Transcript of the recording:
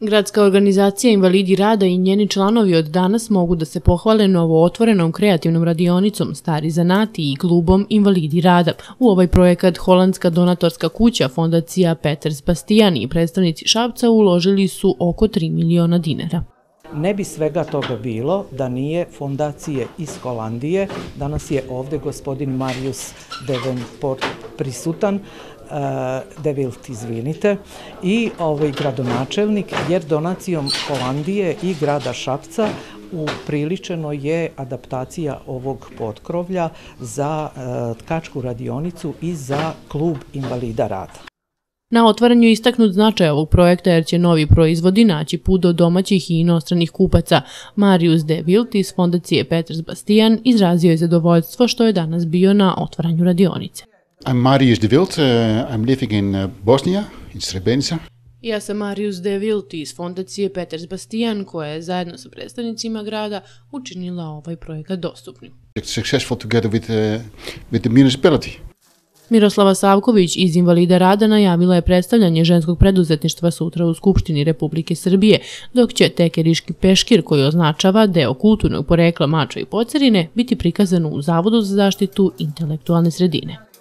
Gradska organizacija Invalidi rada i njeni članovi od danas mogu da se pohvale novo otvorenom kreativnom radionicom Stari zanati i klubom Invalidi rada. U ovaj projekat Holandska donatorska kuća fondacija Peters Bastijani i predstavnici Šapca uložili su oko 3 miliona dinara. Ne bi svega toga bilo da nije fondacije iz Holandije. Danas je ovde gospodin Marius Devenport prisutan. E, uh, Devilt, izvinite, i ovaj gradonačelnik, jer donacijom Holandije i grada Šapca upriličeno je adaptacija ovog potkrovlja za uh, tkačku radionicu i za klub invalida rada. Na otvaranju istaknut značaj ovog projekta jer će novi proizvodi naći put do domaćih i inostranih kupaca. Marius De Wilt iz fondacije Peters Bastian izrazio je zadovoljstvo što je danas bio na otvaranju radionice. I'm Marius De Wilt, uh, I'm living in uh, Bosnia, in Srebrenica. Ja sam Marius De Wilt iz fondacije Peters Bastian koja je zajedno sa predstavnicima grada učinila ovaj projekat dostupnim. Successful together with, uh, with the municipality. Miroslava Savković iz Invalida rada najavila je predstavljanje ženskog preduzetništva sutra u Skupštini Republike Srbije, dok će tekeriški peškir koji označava deo kulturnog porekla mača i pocerine biti prikazan u Zavodu za zaštitu intelektualne sredine.